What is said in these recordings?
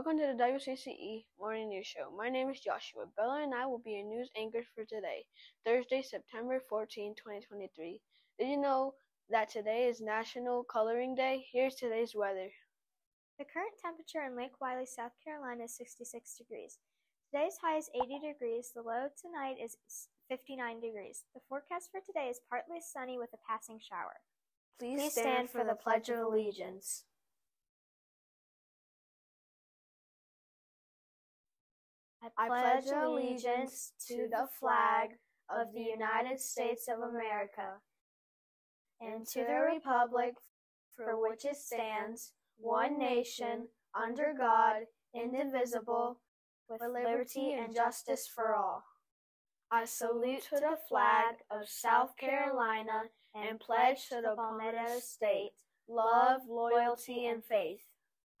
Welcome to the WCCE Morning News Show. My name is Joshua. Bella and I will be your news anchors for today, Thursday, September 14, 2023. Did you know that today is National Coloring Day? Here's today's weather. The current temperature in Lake Wylie, South Carolina is 66 degrees. Today's high is 80 degrees. The low tonight is 59 degrees. The forecast for today is partly sunny with a passing shower. Please, stand, for the Pledge of Allegiance. I pledge allegiance to the flag of the United States of America and to the republic for which it stands, one nation, under God, indivisible, with liberty and justice for all. I salute to the flag of South Carolina and pledge to the Palmetto State love, loyalty, and faith.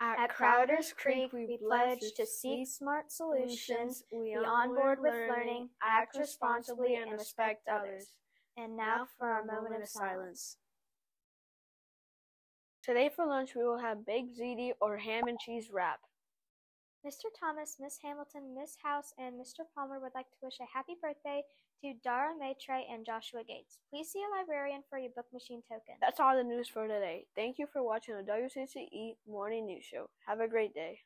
At Crowder's Creek, we pledge to seek smart solutions, we be on board with learning, act responsibly, and respect others. And now for our moment of silence. Today for lunch we will have baked ziti or ham and cheese wrap. Mr. Thomas, Miss Hamilton, Miss House, and Mr. Palmer would like to wish a happy birthday to Dara Maitre and Joshua Gates. Please see a librarian for your book machine token. That's all the news for today. Thank you for watching the WCCE Morning News Show. Have a great day.